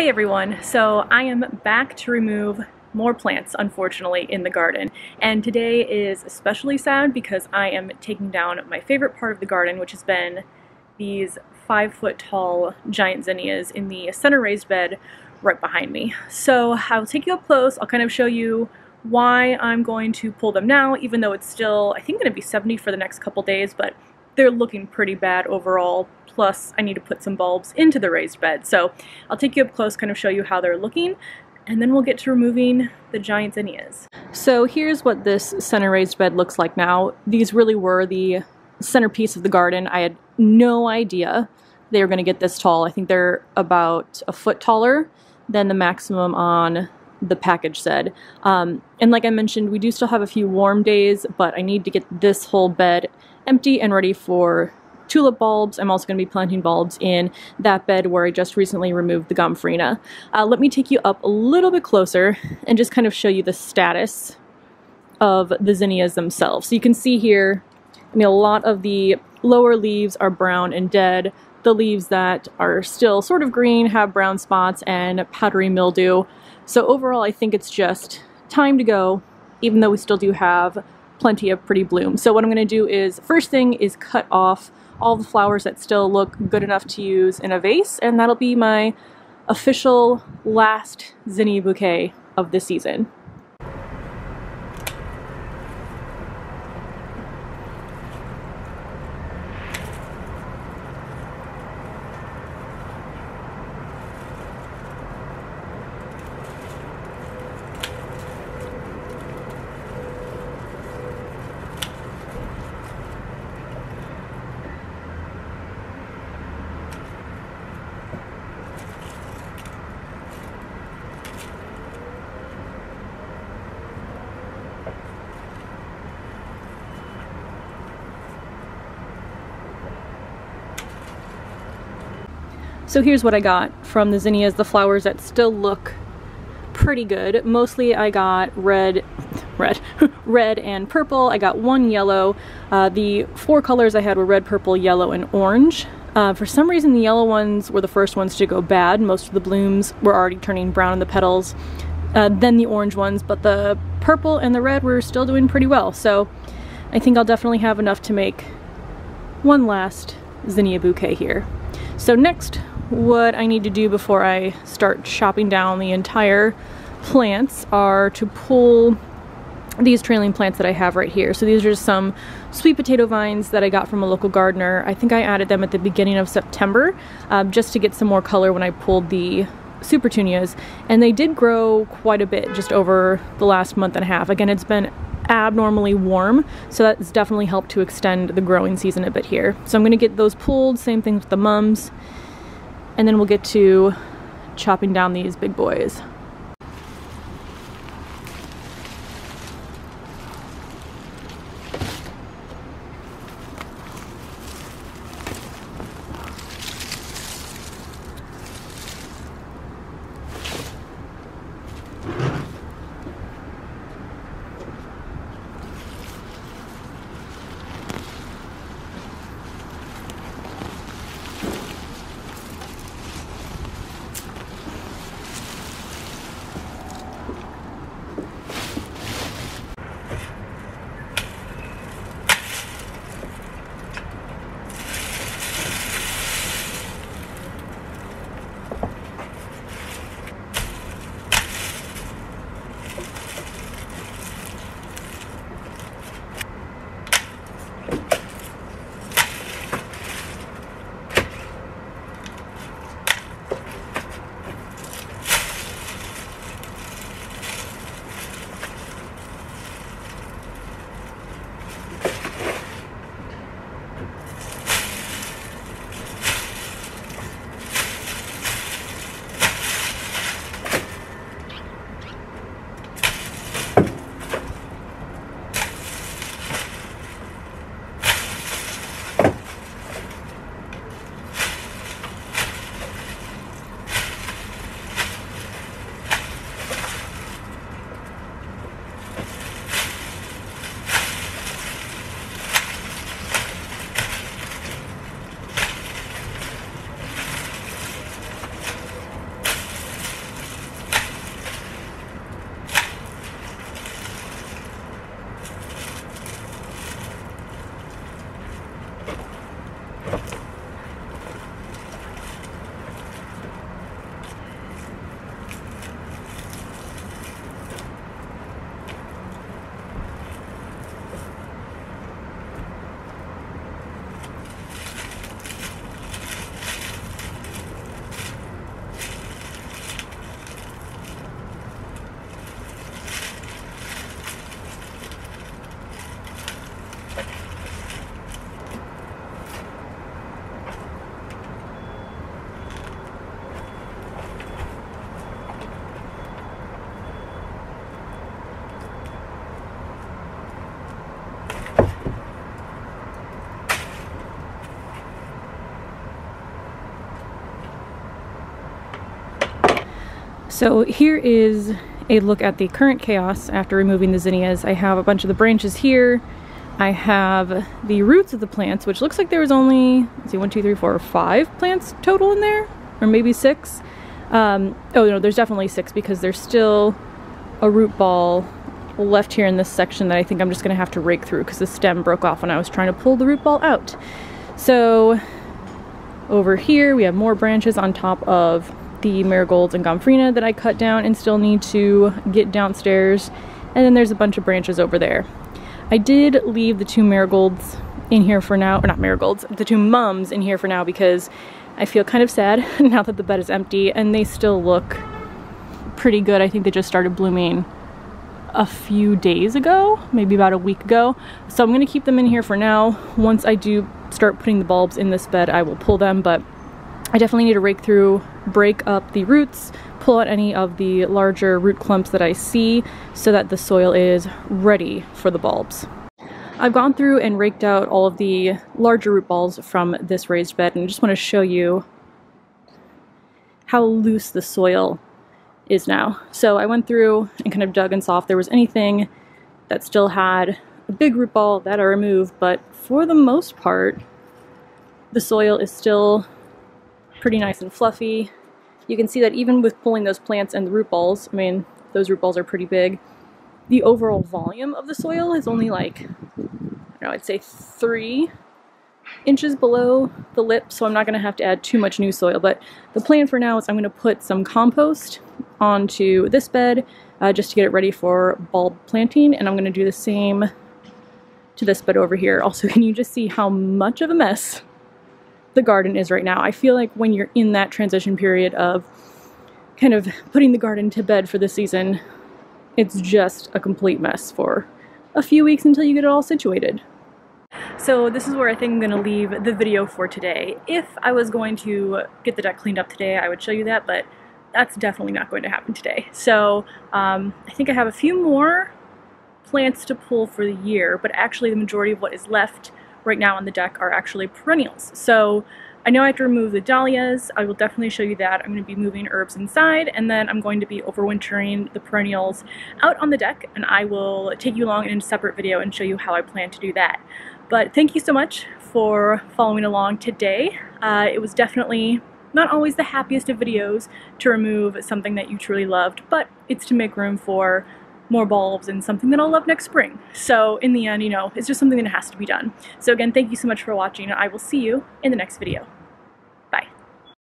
Hey everyone, so I am back to remove more plants, unfortunately, in the garden. And today is especially sad because I am taking down my favorite part of the garden, which has been these five foot tall giant zinnias in the center raised bed right behind me. So I'll take you up close, I'll kind of show you why I'm going to pull them now, even though it's still, I think, going to be 70 for the next couple days, but they're looking pretty bad overall. Plus, I need to put some bulbs into the raised bed. So I'll take you up close, kind of show you how they're looking, and then we'll get to removing the giant zinnias. So here's what this center raised bed looks like now. These really were the centerpiece of the garden. I had no idea they were going to get this tall. I think they're about a foot taller than the maximum on the package said. Um, and like I mentioned, we do still have a few warm days, but I need to get this whole bed empty and ready for tulip bulbs. I'm also going to be planting bulbs in that bed where I just recently removed the gomphrena. Uh, let me take you up a little bit closer and just kind of show you the status of the zinnias themselves. So you can see here, I mean, a lot of the lower leaves are brown and dead. The leaves that are still sort of green have brown spots and powdery mildew. So overall, I think it's just time to go, even though we still do have plenty of pretty bloom. So what I'm going to do is, first thing is cut off all the flowers that still look good enough to use in a vase, and that'll be my official last zinnia bouquet of the season. So here's what I got from the zinnias, the flowers that still look pretty good. Mostly I got red, red, red and purple. I got one yellow. Uh, the four colors I had were red, purple, yellow, and orange. Uh, for some reason the yellow ones were the first ones to go bad. Most of the blooms were already turning brown in the petals. Uh, then the orange ones, but the purple and the red were still doing pretty well. So I think I'll definitely have enough to make one last zinnia bouquet here. So next what I need to do before I start chopping down the entire plants are to pull these trailing plants that I have right here. So these are just some sweet potato vines that I got from a local gardener. I think I added them at the beginning of September um, just to get some more color when I pulled the Supertunias and they did grow quite a bit just over the last month and a half. Again, it's been abnormally warm, so that's definitely helped to extend the growing season a bit here. So I'm going to get those pulled, same thing with the mums and then we'll get to chopping down these big boys. So here is a look at the current chaos after removing the zinnias. I have a bunch of the branches here. I have the roots of the plants, which looks like there was only, see, one, two, three, four, five plants total in there, or maybe six. Um, oh no, there's definitely six because there's still a root ball left here in this section that I think I'm just gonna have to rake through because the stem broke off when I was trying to pull the root ball out. So over here we have more branches on top of the marigolds and gomphrena that I cut down and still need to get downstairs. And then there's a bunch of branches over there. I did leave the two marigolds in here for now, or not marigolds, the two mums in here for now because I feel kind of sad now that the bed is empty and they still look pretty good. I think they just started blooming a few days ago, maybe about a week ago. So I'm gonna keep them in here for now. Once I do start putting the bulbs in this bed, I will pull them, but I definitely need to rake through, break up the roots, pull out any of the larger root clumps that I see so that the soil is ready for the bulbs. I've gone through and raked out all of the larger root balls from this raised bed and I just want to show you how loose the soil is now. So I went through and kind of dug and saw if there was anything that still had a big root ball that I removed, but for the most part, the soil is still pretty nice and fluffy. You can see that even with pulling those plants and the root balls, I mean, those root balls are pretty big, the overall volume of the soil is only like, I don't know, I'd say three inches below the lip, so I'm not going to have to add too much new soil. But the plan for now is I'm going to put some compost onto this bed uh, just to get it ready for bulb planting, and I'm going to do the same to this bed over here. Also, can you just see how much of a mess the garden is right now? I feel like when you're in that transition period of kind of putting the garden to bed for the season, it's just a complete mess for a few weeks until you get it all situated. So this is where I think I'm going to leave the video for today. If I was going to get the deck cleaned up today, I would show you that, but that's definitely not going to happen today. So um, I think I have a few more plants to pull for the year, but actually the majority of what is left right now on the deck are actually perennials. So I know I have to remove the dahlias. I will definitely show you that. I'm going to be moving herbs inside and then I'm going to be overwintering the perennials out on the deck and I will take you along in a separate video and show you how I plan to do that. But thank you so much for following along today. Uh, it was definitely not always the happiest of videos to remove something that you truly loved, but it's to make room for more bulbs and something that I'll love next spring. So in the end, you know, it's just something that has to be done. So again, thank you so much for watching. I will see you in the next video.